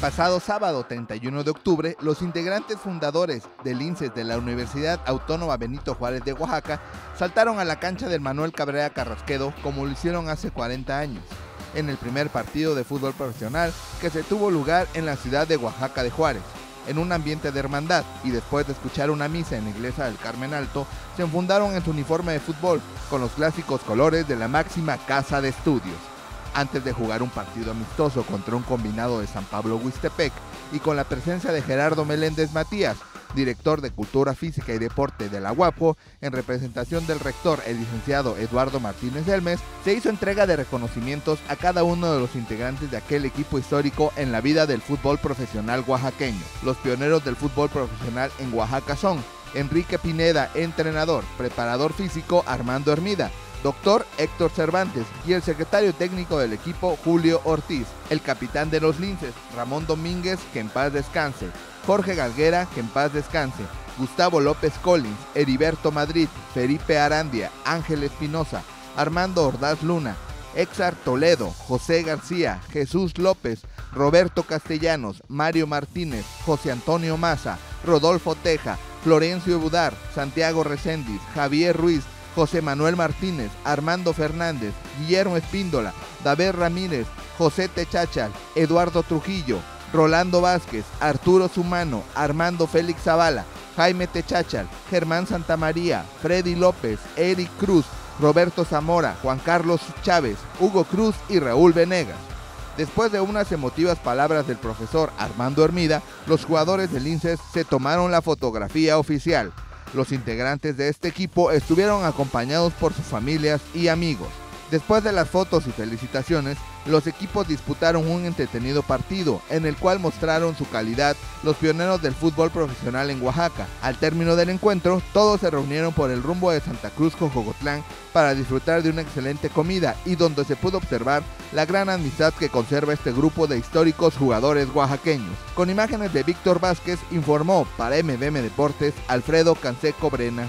pasado sábado 31 de octubre, los integrantes fundadores del INSES de la Universidad Autónoma Benito Juárez de Oaxaca saltaron a la cancha del Manuel Cabrera Carrasquedo como lo hicieron hace 40 años, en el primer partido de fútbol profesional que se tuvo lugar en la ciudad de Oaxaca de Juárez. En un ambiente de hermandad y después de escuchar una misa en la iglesia del Carmen Alto, se enfundaron en su uniforme de fútbol con los clásicos colores de la máxima casa de estudios antes de jugar un partido amistoso contra un combinado de San Pablo Huistepec y con la presencia de Gerardo Meléndez Matías, director de Cultura Física y Deporte de la UAPO, en representación del rector, el licenciado Eduardo Martínez Elmes, se hizo entrega de reconocimientos a cada uno de los integrantes de aquel equipo histórico en la vida del fútbol profesional oaxaqueño. Los pioneros del fútbol profesional en Oaxaca son Enrique Pineda, entrenador, preparador físico Armando Hermida, doctor Héctor Cervantes y el secretario técnico del equipo Julio Ortiz, el capitán de los linces Ramón Domínguez, que en paz descanse, Jorge Galguera, que en paz descanse, Gustavo López Collins, Heriberto Madrid, Felipe Arandia, Ángel Espinosa, Armando Ordaz Luna, Exar Toledo, José García, Jesús López, Roberto Castellanos, Mario Martínez, José Antonio Maza, Rodolfo Teja, Florencio Budar, Santiago Reséndiz, Javier Ruiz, José Manuel Martínez, Armando Fernández, Guillermo Espíndola, David Ramírez, José Techachal, Eduardo Trujillo, Rolando Vázquez, Arturo Sumano, Armando Félix Zavala, Jaime Techachal, Germán Santamaría, Freddy López, Eric Cruz, Roberto Zamora, Juan Carlos Chávez, Hugo Cruz y Raúl Venegas. Después de unas emotivas palabras del profesor Armando Hermida, los jugadores del INSES se tomaron la fotografía oficial. Los integrantes de este equipo estuvieron acompañados por sus familias y amigos. Después de las fotos y felicitaciones, los equipos disputaron un entretenido partido en el cual mostraron su calidad los pioneros del fútbol profesional en Oaxaca. Al término del encuentro, todos se reunieron por el rumbo de Santa Cruz con Jogotlán para disfrutar de una excelente comida y donde se pudo observar la gran amistad que conserva este grupo de históricos jugadores oaxaqueños. Con imágenes de Víctor Vázquez informó para MBM Deportes Alfredo Canseco Brena.